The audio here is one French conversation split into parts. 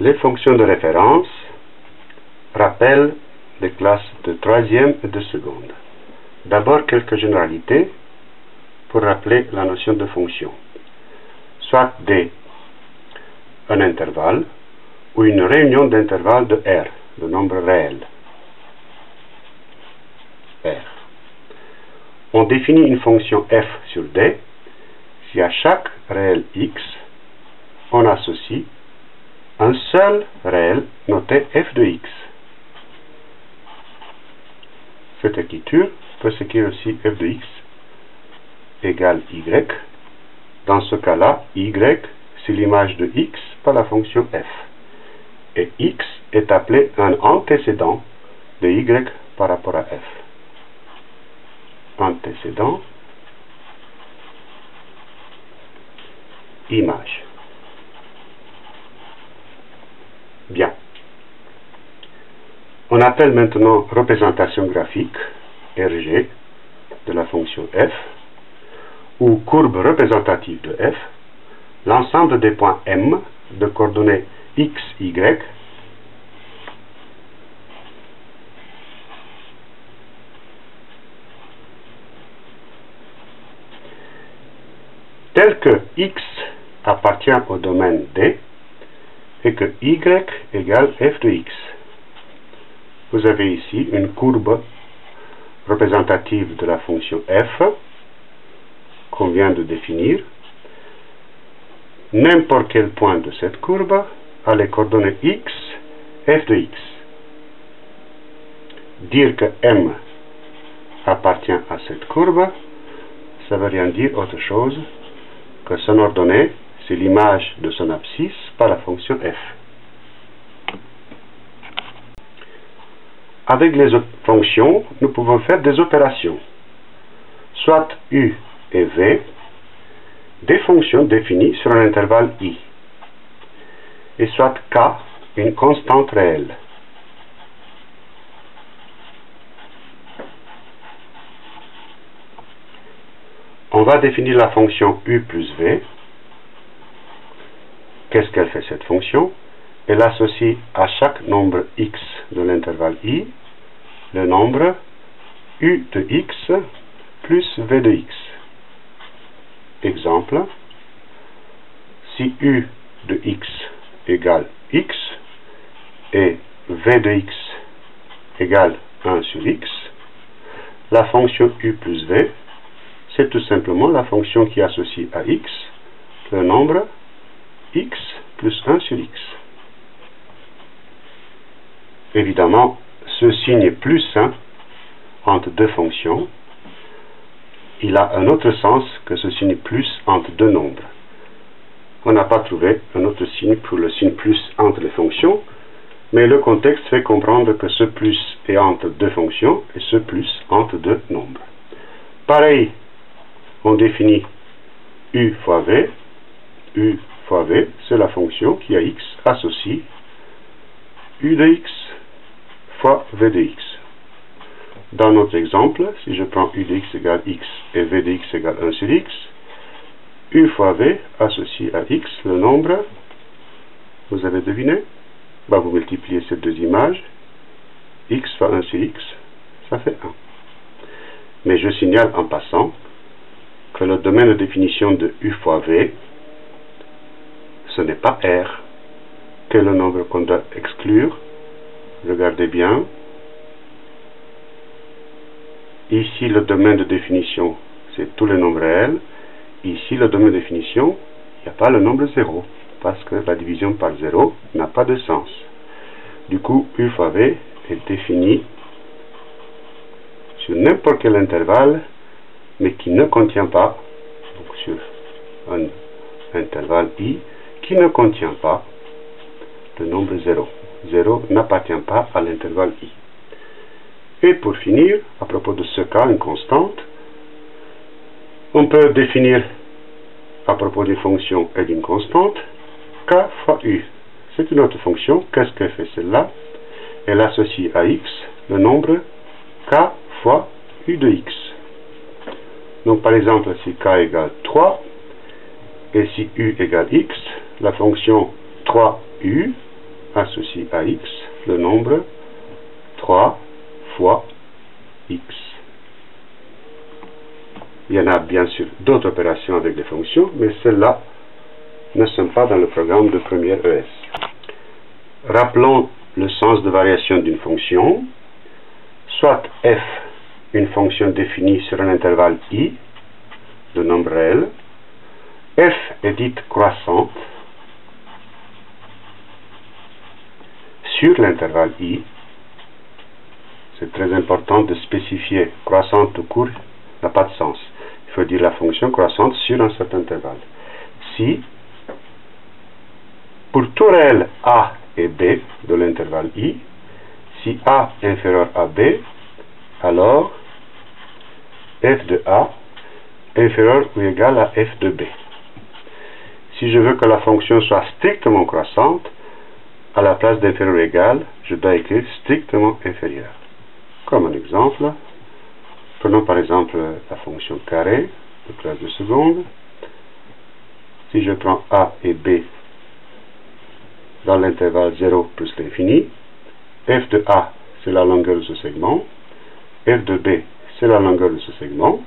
Les fonctions de référence rappellent les classes de troisième et de seconde. D'abord, quelques généralités pour rappeler la notion de fonction. Soit D, un intervalle, ou une réunion d'intervalles de R, le nombre réel. R. On définit une fonction f sur D si à chaque réel x, on associe un seul réel noté f de x. Cette écriture peut s'écrire aussi f de x égale y. Dans ce cas-là, y, c'est l'image de x par la fonction f. Et x est appelé un antécédent de y par rapport à f. Antécédent, image. Bien. On appelle maintenant représentation graphique, RG, de la fonction f, ou courbe représentative de f, l'ensemble des points M de coordonnées x, y, tel que x appartient au domaine D et que y égale f de x. Vous avez ici une courbe représentative de la fonction f qu'on vient de définir. N'importe quel point de cette courbe a les coordonnées x, f de x. Dire que m appartient à cette courbe, ça veut rien dire autre chose que son ordonnée, c'est l'image de son abscisse par la fonction f. Avec les fonctions, nous pouvons faire des opérations. Soit u et v, des fonctions définies sur un intervalle i et soit k une constante réelle. On va définir la fonction u plus v. Qu'est-ce qu'elle fait cette fonction? Elle associe à chaque nombre x de l'intervalle i le nombre u de x plus v de x. Exemple, si u de x égale x et v de x égale 1 sur x, la fonction u plus v, c'est tout simplement la fonction qui associe à x le nombre x plus 1 sur x. Évidemment, ce signe plus 1 entre deux fonctions, il a un autre sens que ce signe plus entre deux nombres on n'a pas trouvé un autre signe pour le signe plus entre les fonctions, mais le contexte fait comprendre que ce plus est entre deux fonctions et ce plus entre deux nombres. Pareil, on définit u fois v. u fois v, c'est la fonction qui a x associe u de x fois v de x. Dans notre exemple, si je prends u de x égale x et v de x égale 1 sur x, U fois V associé à X, le nombre, vous avez deviné? Bah, Vous multipliez ces deux images, X fois 1 sur X, ça fait 1. Mais je signale en passant que le domaine de définition de U fois V, ce n'est pas R, que le nombre qu'on doit exclure. Regardez bien. Ici, le domaine de définition, c'est tous les nombres réels. Ici, le domaine de définition, il n'y a pas le nombre 0, parce que la division par 0 n'a pas de sens. Du coup, U fois V est défini sur n'importe quel intervalle, mais qui ne contient pas, donc sur un intervalle i, qui ne contient pas le nombre 0. 0 n'appartient pas à l'intervalle i. Et pour finir, à propos de ce cas, une constante, on peut définir à propos d'une fonction et d'une constante k fois u. C'est une autre fonction. Qu'est-ce qu'elle fait celle-là? Elle associe à x le nombre k fois u de x. Donc par exemple, si k égale 3 et si u égale x, la fonction 3u associe à x le nombre 3 fois x. Il y en a bien sûr d'autres opérations avec des fonctions, mais celles-là ne sont pas dans le programme de première ES. Rappelons le sens de variation d'une fonction, soit f, une fonction définie sur un intervalle i, de nombre réel, f est dite croissante sur l'intervalle i, c'est très important de spécifier croissante tout court n'a pas de sens. Il faut dire la fonction croissante sur un certain intervalle. Si, pour tout réel a et b de l'intervalle i, si a est inférieur à b, alors f de a est inférieur ou égal à f de b. Si je veux que la fonction soit strictement croissante, à la place d'inférieur égal, je dois écrire strictement inférieur. Comme un exemple, prenons par exemple la fonction carré de classe de seconde. Si je prends a et b dans l'intervalle 0 plus l'infini, f de a c'est la longueur de ce segment, f de b c'est la longueur de ce segment,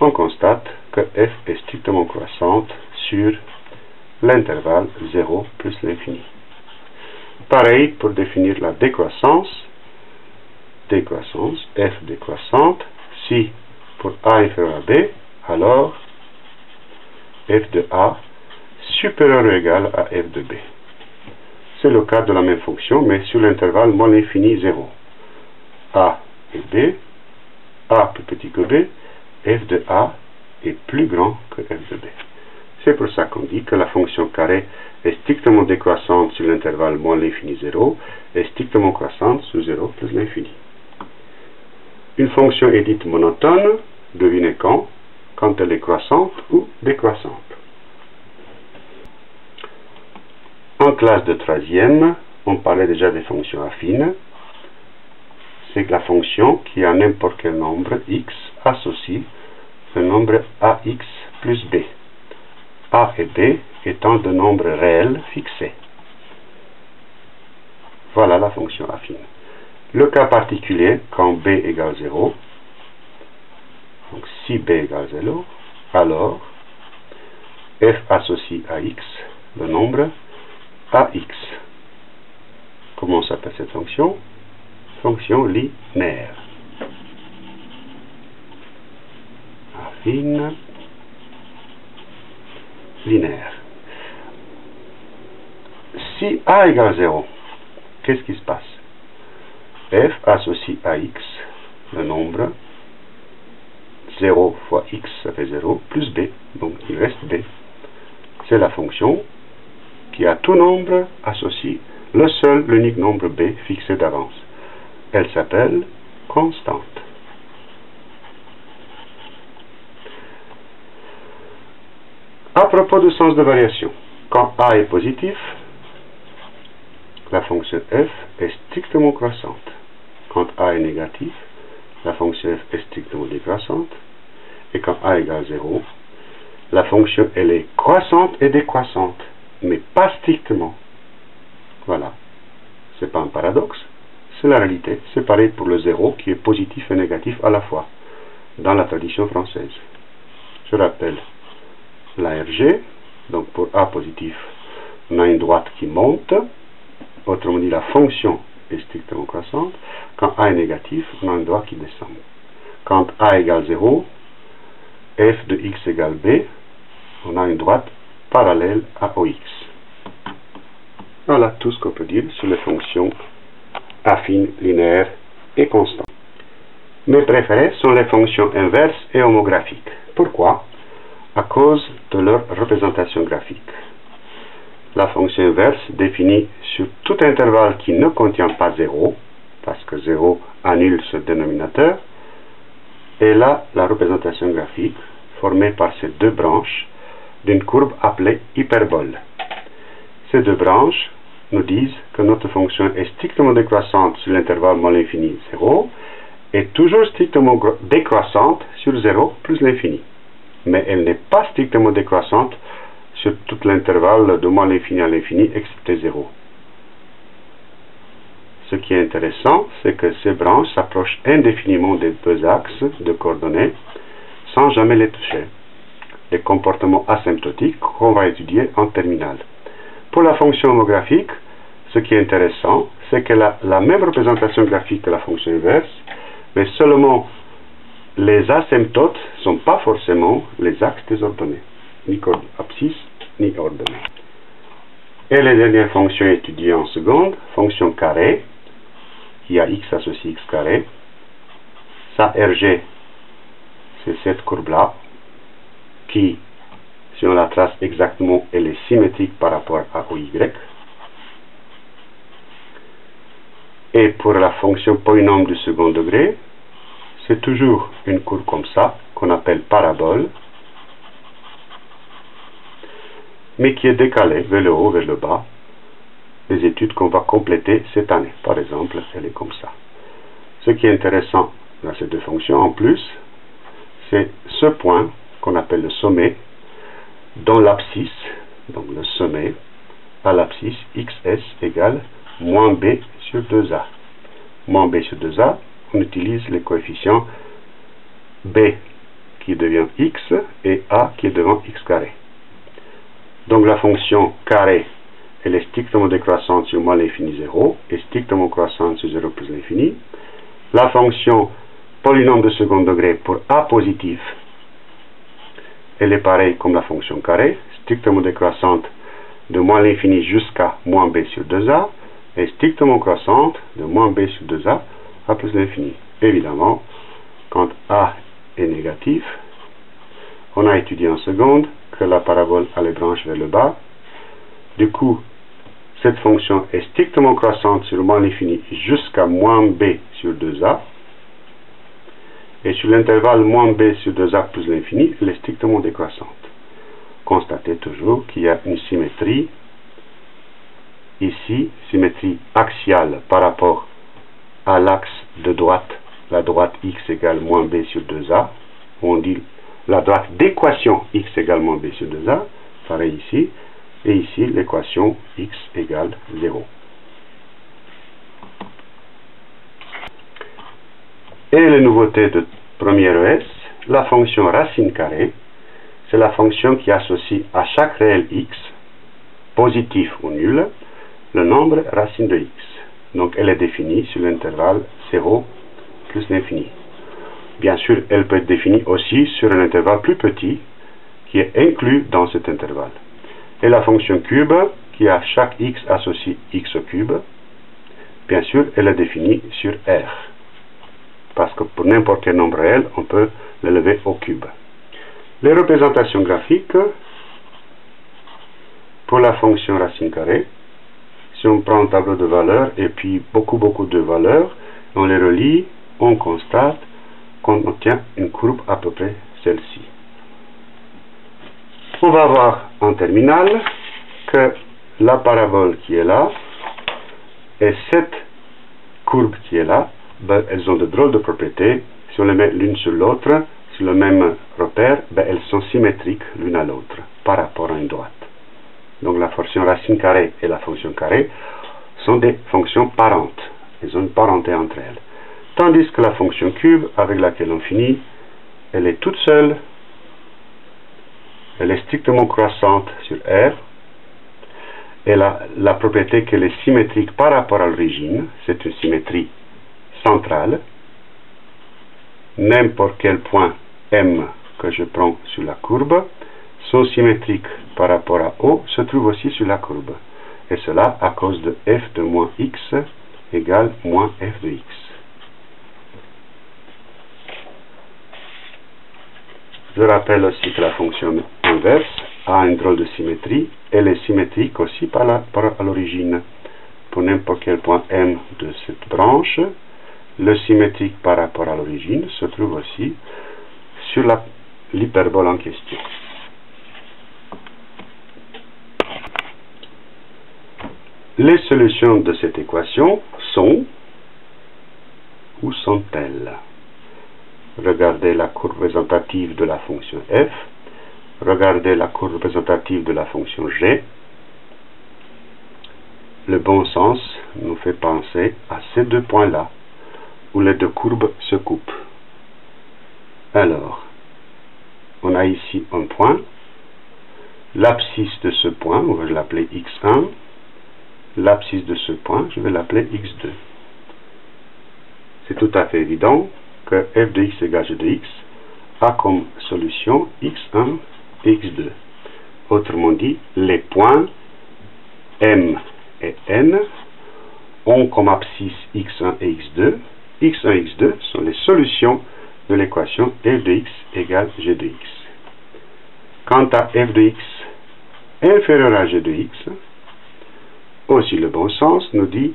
on constate que f est strictement croissante sur l'intervalle 0 plus l'infini. Pareil pour définir la décroissance, décroissance, f décroissante, si pour a inférieur à b, alors f de a supérieur ou égal à f de b. C'est le cas de la même fonction, mais sur l'intervalle moins l'infini 0. a et b, a plus petit que b, f de a est plus grand que f de b. C'est pour ça qu'on dit que la fonction carré est strictement décroissante sur l'intervalle moins l'infini 0 et strictement croissante sur 0 plus l'infini. Une fonction est dite monotone, devinez quand, quand elle est croissante ou décroissante. En classe de troisième, on parlait déjà des fonctions affines. C'est la fonction qui a n'importe quel nombre x associe le nombre ax plus b. a et b étant de nombres réels fixés. Voilà la fonction affine. Le cas particulier, quand b égale 0, donc si b égale 0, alors f associe à x le nombre ax. Comment s'appelle cette fonction? Fonction linéaire. Affine linéaire. Si a égale 0, qu'est-ce qui se passe? F associe à x le nombre 0 fois x, ça fait 0, plus b, donc il reste b. C'est la fonction qui a tout nombre associé, le seul, l'unique nombre b fixé d'avance. Elle s'appelle constante. À propos du sens de variation, quand a est positif, la fonction f est strictement croissante. Quand a est négatif, la fonction f est strictement décroissante. Et quand a égale 0, la fonction elle est croissante et décroissante, mais pas strictement. Voilà. C'est pas un paradoxe, c'est la réalité. C'est pareil pour le 0 qui est positif et négatif à la fois, dans la tradition française. Je rappelle la RG, donc pour A positif, on a une droite qui monte, autrement dit la fonction est strictement croissante. Quand A est négatif, on a une droite qui descend. Quand A égale 0, f de x égale b, on a une droite parallèle à OX. Voilà tout ce qu'on peut dire sur les fonctions affines, linéaires et constantes. Mes préférées sont les fonctions inverses et homographiques. Pourquoi? À cause de leur représentation graphique. La fonction inverse définie sur tout intervalle qui ne contient pas 0, parce que 0 annule ce dénominateur, et là la représentation graphique formée par ces deux branches d'une courbe appelée hyperbole. Ces deux branches nous disent que notre fonction est strictement décroissante sur l'intervalle moins l'infini 0 et toujours strictement décroissante sur 0 plus l'infini. Mais elle n'est pas strictement décroissante sur tout l'intervalle de moins l'infini à l'infini excepté 0. Ce qui est intéressant, c'est que ces branches s'approchent indéfiniment des deux axes de coordonnées sans jamais les toucher. Les comportements asymptotiques qu'on va étudier en terminale. Pour la fonction homographique, ce qui est intéressant, c'est qu'elle a la même représentation graphique que la fonction inverse, mais seulement les asymptotes ne sont pas forcément les axes des ordonnées, ni abscisse ni ordonnées. Et les dernières fonctions étudiées en seconde, fonction carré, qui a x associé x carré, ça RG, c'est cette courbe-là, qui, si on la trace exactement, elle est symétrique par rapport à OY. Et pour la fonction polynôme du second degré, c'est toujours une courbe comme ça, qu'on appelle parabole, mais qui est décalée vers le haut, vers le bas, les études qu'on va compléter cette année. Par exemple, elle est comme ça. Ce qui est intéressant dans ces deux fonctions, en plus, c'est ce point qu'on appelle le sommet, dont l'abscisse, donc le sommet, à l'abscisse xs égale moins b sur 2a. Moins b sur 2a, on utilise les coefficients b qui devient x et a qui devant x carré. Donc la fonction carré, elle est strictement décroissante sur moins l'infini 0 et strictement croissante sur 0 plus l'infini. La fonction polynôme de second degré pour a positif, elle est pareille comme la fonction carré, strictement décroissante de moins l'infini jusqu'à moins b sur 2a est strictement croissante de moins b sur 2a à plus l'infini. Évidemment, quand a est négatif, on a étudié en seconde que la parabole a les branches vers le bas. Du coup, cette fonction est strictement croissante sur moins l'infini jusqu'à moins b sur 2a. Et sur l'intervalle moins b sur 2a plus l'infini, elle est strictement décroissante. Constatez toujours qu'il y a une symétrie ici, symétrie axiale par rapport à l'axe de droite, la droite x égale moins b sur 2a, on dit la droite d'équation x égale moins b sur 2a, pareil ici, et ici l'équation x égale 0. Et les nouveautés de première ES, la fonction racine carrée, c'est la fonction qui associe à chaque réel x, positif ou nul, le nombre racine de x. Donc elle est définie sur l'intervalle 0 plus l'infini. Bien sûr, elle peut être définie aussi sur un intervalle plus petit qui est inclus dans cet intervalle. Et la fonction cube qui a chaque x associé x au cube, bien sûr, elle est définie sur R. Parce que pour n'importe quel nombre réel, on peut l'élever au cube. Les représentations graphiques pour la fonction racine carrée, si on prend un tableau de valeurs et puis beaucoup beaucoup de valeurs, on les relie, on constate qu'on obtient une courbe à peu près celle-ci. On va voir en terminale que la parabole qui est là et cette courbe qui est là, ben, elles ont de drôles de propriétés. Si on les met l'une sur l'autre, sur le même repère, ben, elles sont symétriques l'une à l'autre par rapport à une droite. Donc la fonction racine carrée et la fonction carrée sont des fonctions parentes. Elles ont une parenté entre elles. Tandis que la fonction cube, avec laquelle on finit, elle est toute seule, elle est strictement croissante sur R, elle a la propriété qu'elle est symétrique par rapport à l'origine, c'est une symétrie centrale, n'importe quel point M que je prends sur la courbe sont symétriques par rapport à O se trouve aussi sur la courbe. Et cela à cause de f de moins x égale moins f de x. Je rappelle aussi que la fonction inverse a une drôle de symétrie. Elle est symétrique aussi par, à l'origine. Pour n'importe quel point M de cette branche, le symétrique par rapport à l'origine se trouve aussi sur l'hyperbole en question. Les solutions de cette équation sont où sont-elles? Regardez la courbe représentative de la fonction f, regardez la courbe représentative de la fonction g, le bon sens nous fait penser à ces deux points-là, où les deux courbes se coupent. Alors, on a ici un point, l'abscisse de ce point, on va l'appeler x1, l'abscisse de ce point, je vais l'appeler x2. C'est tout à fait évident que f de x égale g de x a comme solution x1 et x2. Autrement dit, les points M et N ont comme abscisse x1 et x2. x1 et x2 sont les solutions de l'équation f de x égale g de x. Quant à f de x inférieur à g de x, aussi le bon sens nous dit,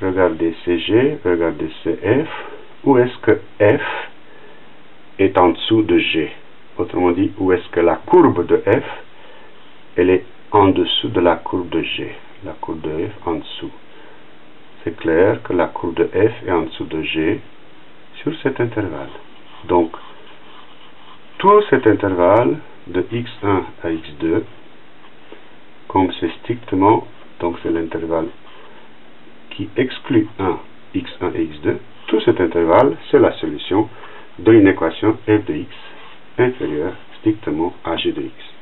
regardez CG, regardez CF, où est-ce que f est en dessous de g? Autrement dit, où est-ce que la courbe de f, elle est en dessous de la courbe de g? La courbe de f en dessous. C'est clair que la courbe de f est en dessous de g sur cet intervalle. Donc, tout cet intervalle de x1 à x2, comme c'est strictement, donc c'est l'intervalle qui exclut 1, x1 et x2, tout cet intervalle, c'est la solution d'une équation f de x inférieure strictement à g de x.